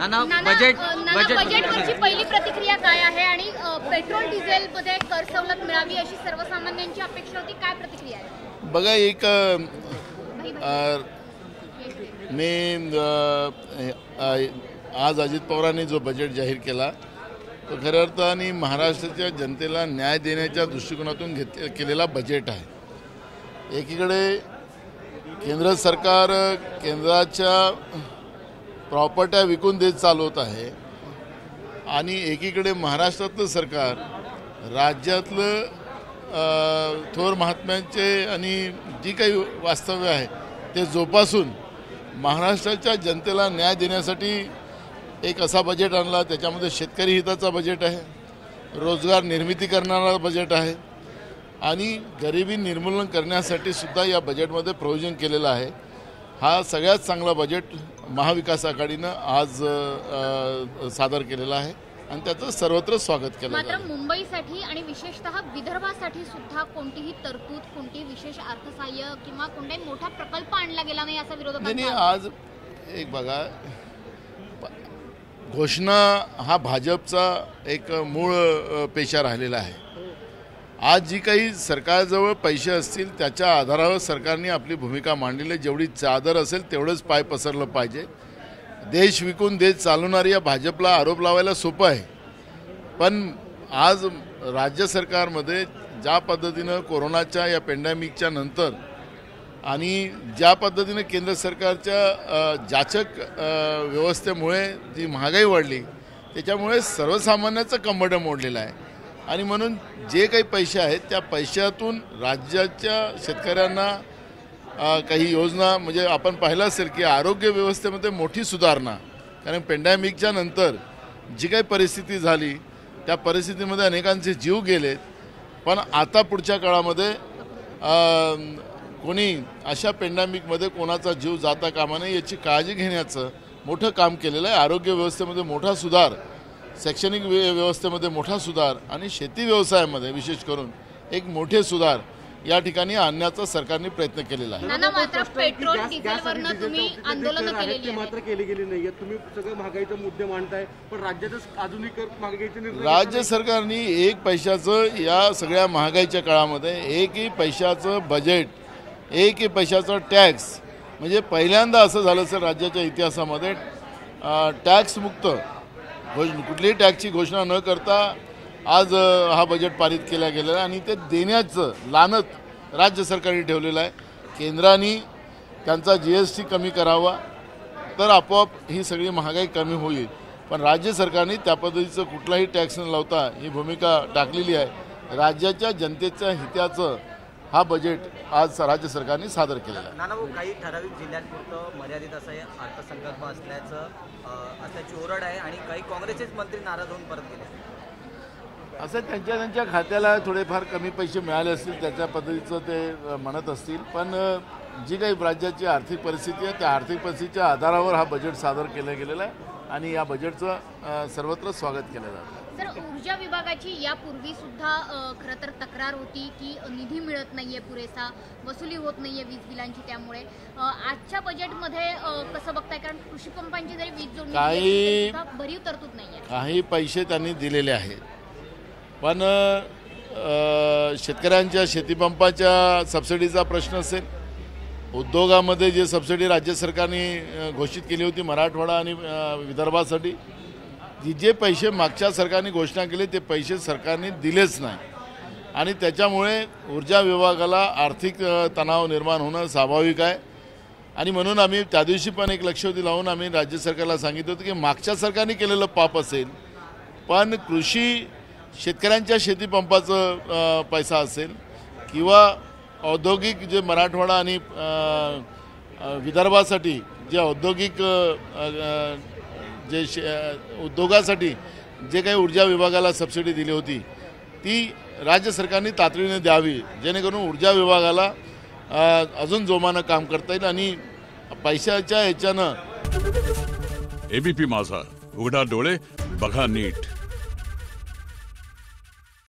नाना नाना budget बजेटवरची पहिली प्रतिक्रिया काय आहे आणि पेट्रोल डिझेल मध्ये कर सवलत मिळावी अशी सर्वसामान्यांची अपेक्षा होती? काय प्रतिक्रिया आहे? बघा एक मी आज अजित पवारांनी जो बजेट जाहीर केला तो खऱ्या अर्थाने महाराष्ट्राच्या जनतेला न्याय देण्याच्या दृष्टिकोनातून घेत केलेला बजेट आहे. एकीकडे केंद्र सरकार केंद्राच्या प्रॉपर्ट्या विकून देत चालवत आहे. आणि एकीकडे महाराष्ट्रातलं सरकार राज्यातलं थोर महात्म्यांचे आणि जी काही वास्तव्य आहे ते जोपासून महाराष्ट्राच्या जनतेला न्याय देण्यासाठी एक असा बजेट आणला. त्याच्यामध्ये शेतकरी हिताचा बजेट आहे. रोजगार निर्मिती करणारा बजेट आहे. आणि गरिबी निर्मूलन करण्यासाठी सुद्धा या बजेटमध्ये प्रोव्हिजन केलेलं आहे. हा सगळ्यात चांगला बजेट महाविकास आघाडीनं आज सादर केलेला आहे आणि त्याचं सर्वत्र स्वागत केलं मात्र मुंबईसाठी आणि विशेषतः विदर्भासाठी सुद्धा कोणतीही तरतूद कोणतीही विशेष अर्थसहाय्य किंवा कोणताही मोठा प्रकल्प आणला गेला नाही असा विरोधकांचा नाही. आज एक बघा घोषणा हा भाजपचा एक मूळ पेशा राहिलेला आहे आज जी काही सरकारजवळ पैसे असतील त्याच्या आधारावर सरकारने आपली भूमिका मांडलेली जेवढी चादर असेल तेवढंच पाय पसरलं पाहिजे. देश विकून देश चालवणारी या भाजपला आरोप लावायला सोपं आहे. पण आज राज्य सरकारमध्ये ज्या पद्धतीनं कोरोनाच्या या पेंडॅमिकच्या नंतर आणि ज्या पद्धतीनं केंद्र सरकारच्या जाचक व्यवस्थेमुळे जी महागाई वाढली त्याच्यामुळे सर्वसामान्याचं कंबड मोडलेलं आहे. आणि म्हणून जे काही पैसे आहेत त्या पैशातून राज्याच्या शेतकऱ्यांना काही योजना म्हणजे आपण पाहिलं असेल की आरोग्य व्यवस्थेमध्ये मोठी सुधारणा. कारण पेंडॅमिकच्या नंतर जी काही परिस्थिती झाली त्या परिस्थितीमध्ये अनेकांचे जीव गेलेत. पण आता पुढच्या काळामध्ये कोणी अशा पेंडॅमिकमध्ये कोणाचा जीव जाता कामा नये याची काळजी घेण्याचं मोठं काम केलेलं आहे. आरोग्य व्यवस्थेमध्ये मोठा सुधार शैक्षणिक व्य- व्यवस्थेमध्ये मोठा सुधार आणि शेती व्यवसायामध्ये विशेष करून एक मोठे सुधार या ठिकाणी आणण्याचा सरकारने प्रयत्न केलेला आहे. मात्र पेट्रोल तुम्ही उपयुक्त आंदोलनं दर आहेत, केलेली ते आहेत मात्र केले गेले नाहीये तुम्ही सगळं महागाईचे मुद्दे मांडताय पण राज्यातच आधुनिक महागाईचे निर्णय राज्य सरकारने एक पैशाचं या सगळ्या महागाईच्या काळामध्ये एकही पैशाचं बजेट एकही पैशाचं टॅक्स म्हणजे पहिल्यांदा असं झालं सर राज्याच्या इतिहासामध्ये टॅक्समुक्त घोष कुठलीही टॅक्सची घोषणा न करता आज हा बजेट पारित केला गेलेला आहे आणि ते देण्याचं लानत राज्य सरकारने ठेवलेलं आहे. केंद्राने त्यांचा जी एस टी कमी करावा तर आपोआप ही सगळी महागाई कमी होईल. पण राज्य सरकारने त्या पद्धतीचं कुठलाही टॅक्स न लावता ही भूमिका टाकलेली आहे. राज्याच्या जनतेच्या हिताचं हा बजेट आज राज्य सरकारने सादर केलेला आहे. नाना भाऊ काही ठराविक जिल्ह्यांपुरतं मर्यादित असं हे अर्थसंकल्प असल्याचं असल्याची ओरड आहे आणि काही काँग्रेसचेच मंत्री नाराज होऊन परत गेले. असं त्यांच्या त्यांच्या खात्याला थोडेफार कमी पैसे मिळाले असतील त्याच्या पद्धतीचं ते म्हणत असतील. पण जी काही राज्याची आर्थिक परिस्थिती आहे त्या आर्थिक परिस्थितीच्या आधारावर हा बजेट सादर केलं गेलेलं आहे आणि या बजेटचं सर्वत्र स्वागत केलं जातं. ऊर्जा विभागाची यापूर्वी सुद्धा खरं तर तक्रार होती की निधी मिळत नाहीये पुरेसा वसुली होत नाहीये वीज बिलांची त्यामुळे. आजच्या बजेटमध्ये कसं बघताय? कारण कृषी पंपांची जरी वीज जोडणी भरीव तरतूद नाहीये. काही पैसे त्यांनी दिलेले आहेत. पण शेतकऱ्यांच्या शेतीपंपाच्या सबसिडीचा प्रश्न असेल. उद्योगामध्ये जे सबसिडी राज्य सरकारने घोषित केली होती मराठवाडा आणि विदर्भासाठी जी जे पैसे मागच्या सरकारने घोषणा केली ते पैसे सरकारने दिलेच नाही. आणि त्याच्यामुळे ऊर्जा विभागाला आर्थिक तणाव निर्माण होणं स्वाभाविक आहे. आणि म्हणून आम्ही त्या दिवशी पण एक लक्षवेधी लावून आम्ही राज्य सरकारला सांगितलं होतं की मागच्या सरकारने केलेलं पाप असेल पण कृषी शेतकऱ्यांच्या शेतीपंपाचं पैसा असेल किंवा औद्योगिक जे मराठवाडा आणि विदर्भासाठी जे औद्योगिक जे शे उद्योगासाठी जे काही ऊर्जा विभागाला सबसिडी दिली होती ती राज्य सरकारने तातडीने द्यावी जेणेकरून ऊर्जा विभागाला अजून जोमानं काम करता येईल आणि पैशाच्या ह्याच्यानं एबीपी माझा उघडा डोळे बघा नीट.